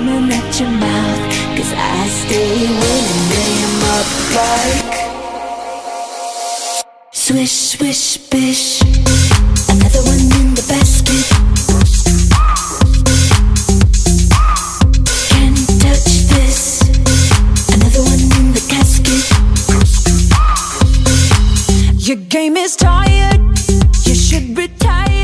coming at your mouth Cause I stay winning name up like Swish, swish, bish. Another one in the basket. Can't touch this. Another one in the casket. Your game is tired. You should retire.